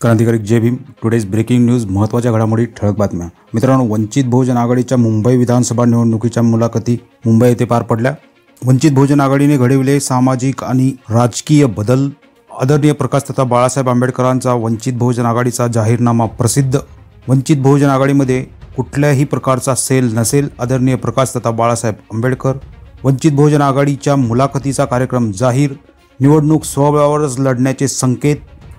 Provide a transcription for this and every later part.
क्रांतिकारी जय Bhim today's breaking news महत्त्वाच्या घडामोडी ठळक बातम्या. मित्रांनो वंचित बहुजन आघाडीच्या मुंबई विधानसभा निवडणुकीच्या मुलाखती मुंबई येथे पार पडल्या. वंचित बहुजन आघाडीने घडविले सामाजिक आणि राजकीय बदल. आदरणीय प्रकाश तथा बाळासाहेब आंबेडकरांचा वंचित बहुजन आघाडीचा जाहीरनामा प्रसिद्ध. वंचित बहुजन आघाडीमध्ये कुठल्याही प्रकारचा सेल नसेल आदरणीय प्रकाश तथा बाळासाहेब आंबेडकर. वंचित बहुजन आघाडीच्या मुलाखतीचा कार्यक्रम जाहीर. निवडणूक स्वबळावरच लढण्याचे संकेत.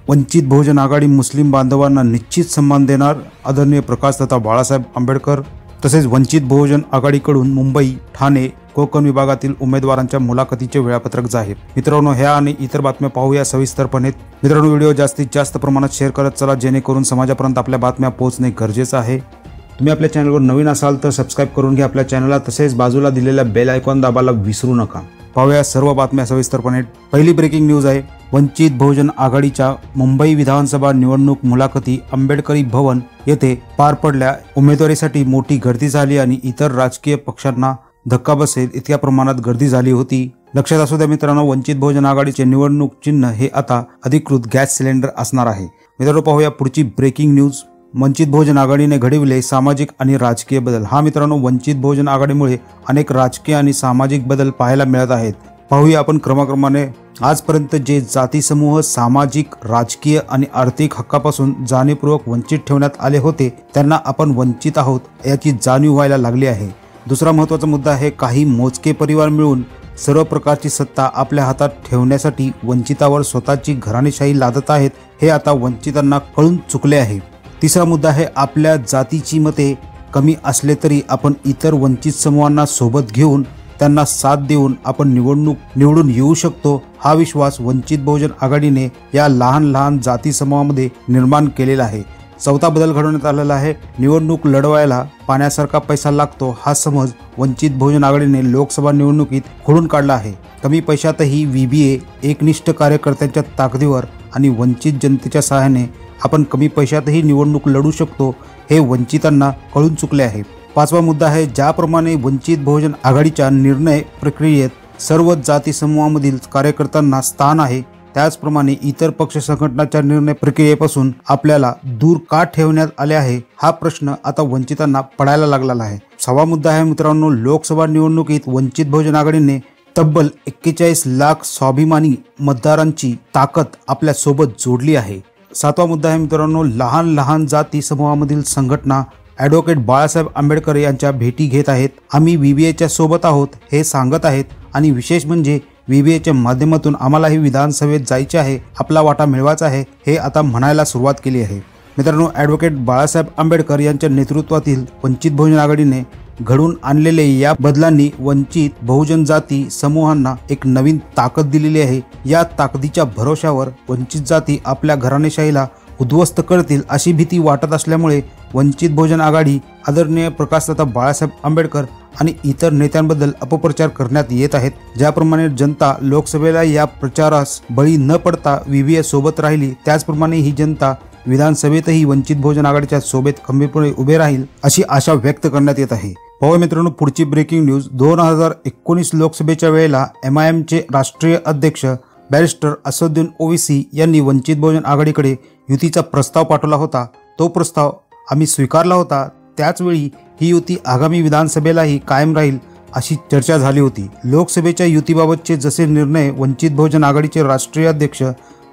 वंचित बहुजन आघाडी मुस्लिम बांधवांना निश्चित सन्मान देणार आदरणीय प्रकाश तथा बाळासाहेब आंबेडकर तसेच वंचित बहुजन आघाडीकडून मुंबई ठाणे कोकण विभागातील उमेदवारांच्या मुलाखतीचे वेळापत्रक जाहीर. मित्रांनो ह्या आणि इतर बातम्या पाहूया सविस्तरपणे. मित्रांनो व्हिडिओ जास्तीत जास्त प्रमाणात शेअर करत चला जेणेकरून समाजापर्यंत आपल्या बातम्या पोहोचणे गरजेचं आहे. तुम्ही आपल्या चॅनलवर नवीन असाल तर सबस्क्राईब करून घ्या आपल्या चॅनलला तसेच बाजूला दिलेल्या बेल आयकॉन दाबायला विसरू नका. पाहूया सर्व बातम्या सविस्तरपणे. पहिली ब्रेकिंग न्यूज आहे. वंचित बहुजन आघाडीच्या मुंबई विधानसभा निवडणूक मुलाखती आंबेडकरी भवन येथे पार पडल्या. उमेदवारीसाठी मोठी गर्दी झाली आणि इतर राजकीय पक्षांना धक्का बसेल इतक्या प्रमाणात गर्दी झाली होती. लक्षात असू द्या मित्रांनो वंचित बहुजन आघाडीचे निवडणूक चिन्ह हे आता अधिकृत गॅस सिलेंडर असणार आहे. मित्रांनो पाहूया पुढची ब्रेकिंग न्यूज वंचित भोजन आघाडीने घडविले सामाजिक आणि राजकीय बदल. हा मित्रांनो वंचित भोजन आघाडीमुळे अनेक राजकीय आणि सामाजिक बदल पाहायला मिळत आहेत. पाहूया आपण क्रमाक्रमाने. आजपर्यंत जे जाती समूह सामाजिक राजकीय आणि आर्थिक हक्कापासून जाणीवपूर्वक वंचित ठेवण्यात आले होते त्यांना आपण वंचित आहोत याची जाणीव व्हायला लागली आहे. दुसरा महत्त्वाचा मुद्दा आहे काही मोजके परिवार मिळून सर्व प्रकारची सत्ता आपल्या हातात ठेवण्यासाठी वंचितावर स्वतःची घराणेशाही लादत आहेत हे आता वंचितांना कळून चुकले आहे. तिसरा मुद्दा आहे आपल्या जातीची मते कमी असले तरी आपण इतर वंचित समूहांना सोबत घेऊन त्यांना साथ देऊन आपण निवडणूक निवडून येऊ शकतो हा विश्वास वंचित बहुजन आघाडीने या लहान लहान जाती समूहामध्ये निर्माण केलेला आहे. चौथा बदल घडवण्यात आलेला आहे निवडणूक लढवायला पाण्यासारखा पैसा लागतो हा समज वंचित बहुजन आघाडीने लोकसभा निवडणुकीत खोडून काढला आहे. कमी पैशातही व्ही बी ए एकनिष्ठ कार्यकर्त्यांच्या ताकदीवर आणि वंचित जनतेच्या सहाय्याने आपण कमी पैशातही निवडणूक लढू शकतो हे वंचितांना कळून चुकले आहे. पाचवा मुद्दा आहे ज्याप्रमाणे वंचित बहुजन आघाडीच्या निर्णय प्रक्रियेत सर्व जाती समूहामधील कार्यकर्त्यांना स्थान आहे त्याचप्रमाणे इतर पक्ष संघटनाच्या निर्णय प्रक्रियेपासून आपल्याला दूर का ठेवण्यात आले आहे हा प्रश्न आता वंचितांना पडायला लागलेला आहे. सहावा मुद्दा आहे मित्रांनो लोकसभा निवडणुकीत वंचित बहुजन आघाडीने तब्बल एक्केचाळीस लाख स्वाभिमानी मतदारांची ताकद आपल्यासोबत जोडली आहे. सातवा मुद्दा आहे मित्रांनो लहान लहान जाती समूहामधील संघटना. ॲडव्होकेट बाळासाहेब आंबेडकर यांच्या भेटी घेत आहेत. आम्ही व्हीबीएच्या सोबत आहोत हे सांगत आहेत. आणि विशेष म्हणजे व्हीबीएच्या माध्यमातून आम्हालाही विधानसभेत जायचे आहे आपला वाटा मिळवायचा आहे हे आता म्हणायला सुरुवात केली आहे. मित्रांनो ॲडव्होकेट बाळासाहेब आंबेडकर यांच्या नेतृत्वातील वंचित बहुजन आघाडीने घडून आणलेले या बदलांनी वंचित बहुजन जाती समूहांना एक नवीन ताकद दिलेली आहे. या ताकदीच्या भरोशावर वंचित जाती आपल्या घराणेशाहीला उद्ध्वस्त करतील अशी भीती वाटत असल्यामुळे वंचित बहुजन आघाडी आदरणीय प्रकाश तथा बाळासाहेब आंबेडकर आणि इतर नेत्यांबद्दल अपप्रचार करण्यात येत आहेत. ज्याप्रमाणे जनता लोकसभेला या प्रचारास बळी न पडता व्हीव्हीएस सोबत राहिली त्याचप्रमाणे ही जनता विधानसभेतही वंचित बहुजन आघाडीच्या सोबत खंबीरपणे उभे राहील अशी आशा व्यक्त करण्यात येत आहे. हो, पाहूया मित्रांनो पुढची ब्रेकिंग न्यूज दोन हजार एकोणीस लोकसभेच्या वेळेला एम आय एमचे राष्ट्रीय अध्यक्ष बॅरिस्टर असदुद्दीन ओवीसी यांनी वंचित बहुजन आघाडीकडे युतीचा प्रस्ताव पाठवला होता. तो प्रस्ताव आम्ही स्वीकारला होता. त्याचवेळी ही युती आगामी विधानसभेलाही कायम राहील अशी चर्चा झाली होती. लोकसभेच्या युतीबाबतचे जसे निर्णय वंचित बहुजन आघाडीचे राष्ट्रीय अध्यक्ष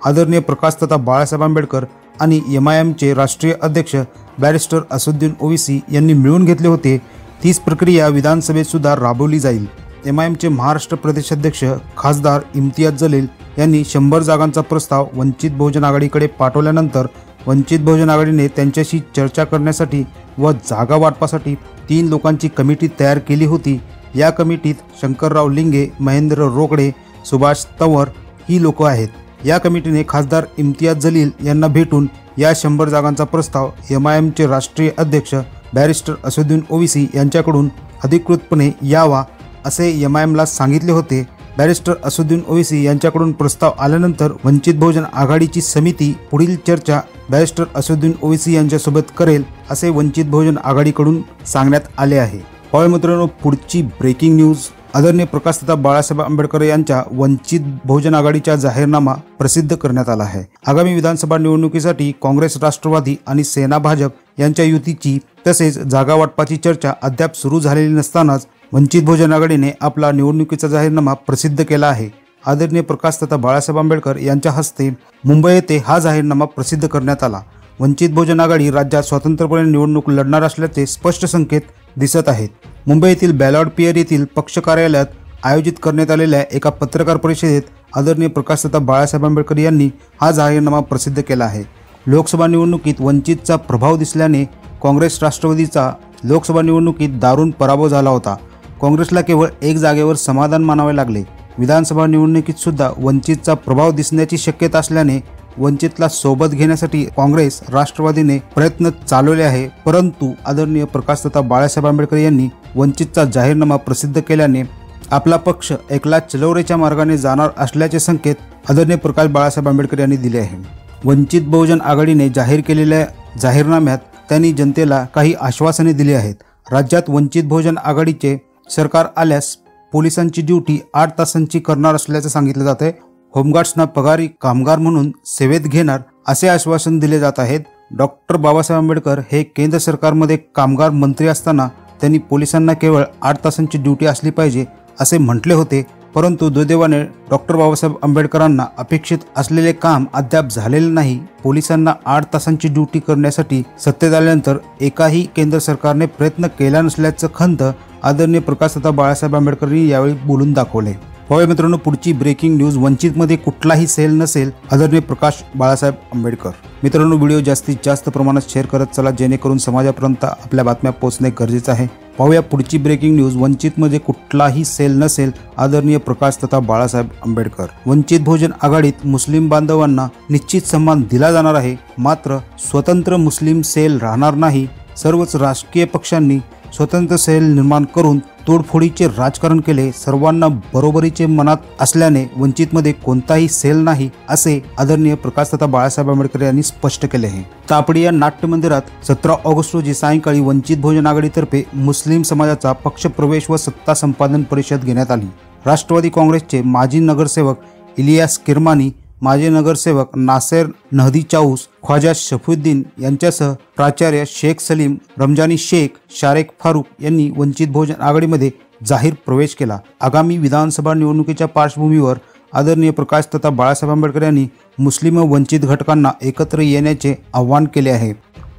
आदरणीय प्रकाश तथा बाळासाहेब आंबेडकर आणि एम आय एमचे राष्ट्रीय अध्यक्ष बॅरिस्टर असदुद्दीन ओवीसी यांनी मिळून घेतले होते. तीच प्रक्रिया विधानसभेत सुद्धा राबवली जाईल. एम आय एमचे महाराष्ट्र प्रदेशाध्यक्ष खासदार इम्तियाज जलील यांनी शंभर जागांचा प्रस्ताव वंचित बहुजन आघाडीकडे पाठवल्यानंतर वंचित बहुजन आघाडीने त्यांच्याशी चर्चा करण्यासाठी व जागा वाटपासाठी तीन लोकांची कमिटी तयार केली होती. या कमिटीत शंकरराव लिंगे महेंद्र रोकडे सुभाष तंवर ही लोक आहेत. या कमिटीने खासदार इम्तियाज जलील यांना भेटून या शंभर जागांचा प्रस्ताव एम आय एमचे राष्ट्रीय अध्यक्ष बॅरिस्टर असुद्दीन ओवीसी यांच्याकडून अधिकृतपणे यावा असे एम आय एमला सांगितले होते. बॅरिस्टर असुद्दीन ओवीसी यांच्याकडून प्रस्ताव आल्यानंतर वंचित बहुजन आघाडीची समिती पुढील चर्चा बॅरिस्टर असुद्दीन ओवीसी यांच्यासोबत करेल असे वंचित बहुजन आघाडीकडून सांगण्यात आले आहे. पावळे मित्रांनो पुढची ब्रेकिंग न्यूज आदरणीय प्रकाशदादा बाळासाहेब आंबेडकर यांच्या वंचित बहुजन आघाडीचा जाहीरनामा प्रसिद्ध करण्यात आला आहे. आगामी विधानसभा निवडणुकीसाठी काँग्रेस राष्ट्रवादी आणि सेना भाजप यांच्या युतीची तसेच जागा वाटपाची चर्चा अद्याप सुरू झालेली नसतानाच वंचित बहुजन आघाडीने आपला निवडणुकीचा जाहीरनामा प्रसिद्ध केला आहे. आदरणीय प्रकाशदादा बाळासाहेब आंबेडकर यांच्या हस्ते मुंबई येथे हा जाहीरनामा प्रसिद्ध करण्यात आला. वंचित बहुजन आघाडी राज्यात स्वतंत्रपणे निवडणूक लढणार असल्याचे स्पष्ट संकेत दिसत आहेत. मुंबईतील बॅलॉट पियर येथील पक्ष कार्यालयात आयोजित करण्यात आलेल्या एका पत्रकार परिषदेत आदरणीय प्रकाशदादा बाळासाहेब आंबेडकर यांनी हा जाहीरनामा प्रसिद्ध केला आहे. लोकसभा निवडणुकीत वंचितचा प्रभाव दिसल्याने काँग्रेस राष्ट्रवादीचा लोकसभा निवडणुकीत दारुण पराभव झाला होता. काँग्रेसला केवळ एक जागेवर समाधान मानावे लागले. विधानसभा निवडणुकीत सुद्धा वंचितचा प्रभाव दिसण्याची शक्यता असल्याने वंचितला सोबत घेण्यासाठी काँग्रेस राष्ट्रवादीने प्रयत्न चालवले आहे. परंतु आदरणीय प्रकाशदादा बाळासाहेब आंबेडकर यांनी वंचितचा जाहीरनामा प्रसिद्ध केल्याने आपला पक्ष एकला चलवरेच्या मार्गाने जाणार असल्याचे संकेत आदरणीय प्रकाश बाळासाहेब आंबेडकर यांनी दिले आहे. वंचित बहुजन आघाडीने जाहीर केलेल्या जाहीरनाम्यात त्यांनी जनतेला काही आश्वासने दिली आहेत. राज्यात वंचित बहुजन आघाडीचे सरकार आल्यास पोलिसांची ड्युटी आठ तासांची करणार असल्याचं सांगितलं जात आहे. होमगार्ड्सना पगारी कामगार म्हणून सेवेत घेणार असे आश्वासन दिले जात आहेत. डॉक्टर बाबासाहेब आंबेडकर हे केंद्र सरकारमध्ये कामगार मंत्री असताना त्यांनी पोलिसांना केवळ आठ तासांची ड्युटी असली पाहिजे असे म्हटले होते परंतु दुर्दैवाने डॉक्टर बाबासाहेब आंबेडकरांना अपेक्षित असलेले काम अद्याप झालेले नाही. पोलिसांना आठ तासांची ड्युटी करण्यासाठी सत्तेत आल्यानंतर एकाही केंद्र सरकारने प्रयत्न केला नसल्याचं खंत आदरणीय प्रकाशदादा बाळासाहेब आंबेडकरांनी यावेळी बोलून दाखवले. पाहूया मित्रांनो पुढची ब्रेकिंग न्यूज वंचितमध्ये कुठलाही सेल नसेल आदरणीय प्रकाश बाळासाहेब आंबेडकर. मित्रांनो व्हिडिओ जास्तीत जास्त प्रमाणात शेअर करत चला जेणेकरून समाजापर्यंत आपल्या बातम्या पोहोचणे गरजेचं आहे. पाहूया पुढची ब्रेकिंग न्यूज वंचितमध्ये कुठलाही सेल नसेल आदरणीय प्रकाश तथा बाळासाहेब आंबेडकर. वंचित भोजन आघाडीत मुस्लिम बांधवांना निश्चित सन्मान दिला जाणार आहे. मात्र स्वतंत्र मुस्लिम सेल राहणार नाही. सर्वच राजकीय पक्षांनी स्वतंत्र सेल निर्माण करून तोडफोडीचे राजकारण केले सर्वांना बरोबरीचे मनात असल्याने वंचितमध्ये कोणताही सेल नाही असे आदरणीय प्रकाशदादा बाळासाहेब आंबेडकर यांनी स्पष्ट केले आहे. तापडी या नाट्य मंदिरात सतरा ऑगस्ट रोजी सायंकाळी वंचित भोजन आघाडीतर्फे मुस्लिम समाजाचा पक्षप्रवेश व सत्ता संपादन परिषद घेण्यात आली. राष्ट्रवादी काँग्रेसचे माजी नगरसेवक इलियास किरमानी माजी नगरसेवक नासेर नहदी चाऊस ख्वाजा शफुद्दीन यांच्यासह प्राचार्य शेख सलीम रमजानी शेख शारेख फारूक यांनी वंचित बहुजन आघाडीमध्ये जाहीर प्रवेश केला. आगामी विधानसभा निवडणुकीच्या पार्श्वभूमीवर आदरणीय प्रकाश तथा बाळासाहेब आंबेडकर यांनी मुस्लिम वंचित घटकांना एकत्र येण्याचे आवाहन केले आहे.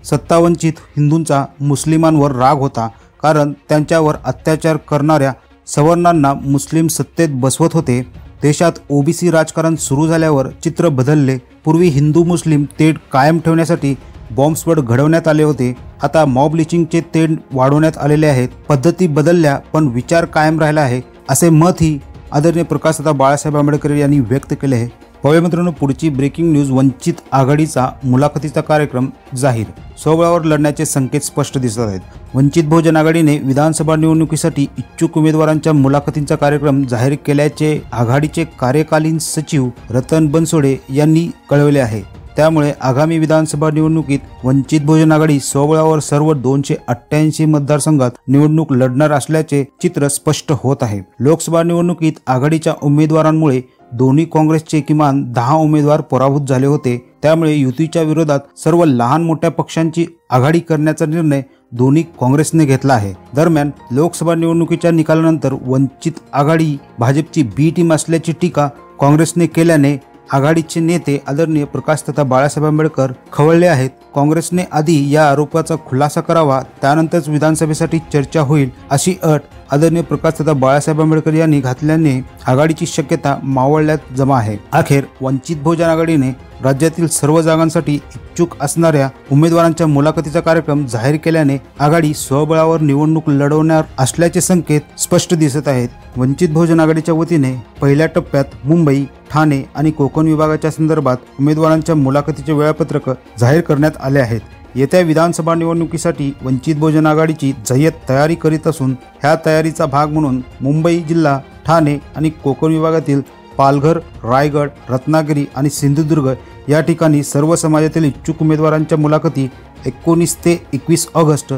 सत्तावंचित हिंदूंचा मुस्लिमांवर राग होता कारण त्यांच्यावर अत्याचार करणाऱ्या सवर्णांना मुस्लिम सत्तेत बसवत होते. देशात ओबीसी राजकारण सुरू झाल्यावर चित्र बदलले. पूर्वी हिंदू मुस्लिम तेढ कायम ठेवण्यासाठी बॉम्बस्फोट घडवण्यात आले होते. आता मॉब लिचिंगचे तेढ वाढवण्यात आलेले आहेत. पद्धती बदलल्या पण विचार कायम राहिला आहे असे मतही आदरणीय प्रकाशदा बाळासाहेब आंबेडकर यांनी व्यक्त केले आहे. होय मित्रांनो पुढची ब्रेकिंग न्यूज वंचित आघाडीचा मुलाखतीचा कार्यक्रम जाहीर. सोबळावर लढण्याचे संकेत स्पष्ट दिसत आहेत. वंचित बहुजन आघाडीने विधानसभा निवडणुकीसाठी इच्छुक उमेदवारांच्या मुलाखतींचा कार्यक्रम जाहीर केल्याचे आघाडीचे कार्यकालीन सचिव रतन बनसोडे यांनी कळवले आहे. त्यामुळे आगामी विधानसभा निवडणुकीत वंचित बहुजन आघाडी सोबळावर सर्व दोनशे अठ्ठ्याऐंशी मतदारसंघात निवडणूक लढणार असल्याचे चित्र स्पष्ट होत आहे. लोकसभा निवडणुकीत आघाडीच्या उमेदवारांमुळे दोन्ही काँग्रेसचे किमान दहा उमेदवार पराभूत झाले होते. त्यामुळे युतीच्या विरोधात सर्व लहान मोठ्या पक्षांची आघाडी करण्याचा निर्णय दोन्ही काँग्रेसने घेतला आहे. दरम्यान लोकसभा निवडणुकीच्या निकालानंतर वंचित आघाडी भाजपची बी टीम असल्याची टीका काँग्रेसने केल्याने आघाडीचे नेते आदरणीय प्रकाश तथा बाळासाहेब आंबेडकर खवळले आहेत. काँग्रेसने आधी या आरोपाचा खुलासा करावा त्यानंतरच विधानसभेसाठी चर्चा होईल अशी अट आदरणीय प्रकाश तथा बाळासाहेब आंबेडकर यांनी घातल्याने आघाडीची शक्यता मावळल्यात जमा आहे. अखेर वंचित बहुजन आघाडीने राज्यातील सर्व जागांसाठी इच्छुक असणाऱ्या उमेदवारांच्या मुलाखतीचा कार्यक्रम जाहीर केल्याने आघाडी स्वबळावर निवडणूक लढवणार असल्याचे संकेत स्पष्ट दिसत आहेत. वंचित बहुजन आघाडीच्या वतीने पहिल्या टप्प्यात मुंबई ठाणे आणि कोकण विभागाच्या संदर्भात उमेदवारांच्या मुलाखतीचे वेळापत्रक जाहीर करण्यात आले आहेत. येत्या विधानसभा निवडणुकीसाठी वंचित बहुजन आघाडीची जय्यत तयारी करीत असून ह्या तयारीचा भाग म्हणून मुंबई जिल्हा ठाणे आणि कोकण विभागातील पालघर रायगड रत्नागिरी आणि सिंधुदुर्ग या ठिकाणी सर्व समाजातील इच्छुक उमेदवारांच्या मुलाखती एकोणीस ते एकवीस ऑगस्ट.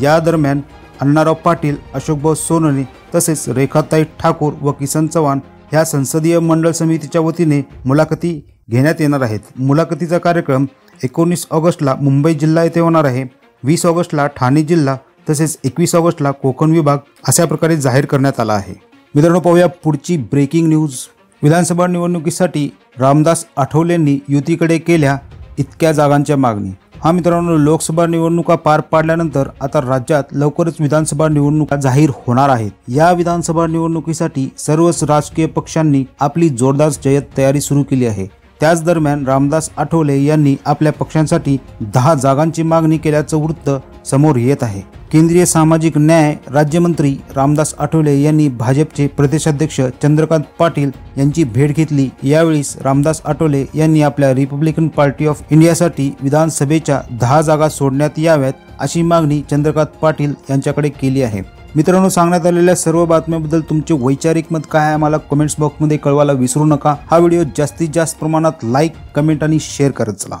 या दरम्यान अण्णाराव पाटील अशोकभाऊ सोनवणे तसेच रेखाताई ठाकूर व किसन चव्हाण ह्या संसदीय मंडळ समितीच्या वतीने मुलाखती घेण्यात येणार आहेत. मुलाखतीचा कार्यक्रम एकोणीस ऑगस्टला मुंबई जिल्हा येथे होणार आहे. वीस ऑगस्टला ठाणे जिल्हा तसेच एकवीस ऑगस्टला कोकण विभाग अशा प्रकारे जाहीर करण्यात आला आहे. मित्रांनो पाहूया पुढची ब्रेकिंग न्यूज. विधानसभा निवडणुकीसाठी रामदास आठवलेंनी युतीकडे केल्या इतक्या जागांच्या मागणी. हा मित्रांनो लोकसभा निवडणुका पार पाडल्यानंतर आता राज्यात लवकरच विधानसभा निवडणुका जाहीर होणार आहेत. या विधानसभा निवडणुकीसाठी सर्वच राजकीय पक्षांनी आपली जोरदार जयत तयारी सुरू केली आहे. त्याच दरम्यान रामदास आठवले यांनी आपल्या पक्षांसाठी दहा जागांची मागणी केल्याचं वृत्त समोर येत आहे. केंद्रीय सामाजिक न्याय राज्यमंत्री रामदास आठवले यांनी भाजपचे प्रदेशाध्यक्ष चंद्रकांत पाटील यांची भेट घेतली. यावेळी रामदास आठवले यांनी आपल्या रिपब्लिकन पार्टी ऑफ इंडियासाठी विधानसभेच्या दहा जागा सोडण्यात याव्यात अशी मागणी चंद्रकांत पाटील यांच्याकडे केली आहे. मित्रांनो सांगण्यात आलेल्या सर्व बातम्याबद्दल तुमचे वैचारिक मत काय आहे आम्हाला कमेंट्स बॉक्समध्ये कळवायला विसरू नका. हा व्हिडिओ जास्तीत जास्त प्रमाणात लाईक कमेंट आणि शेअर करत चला.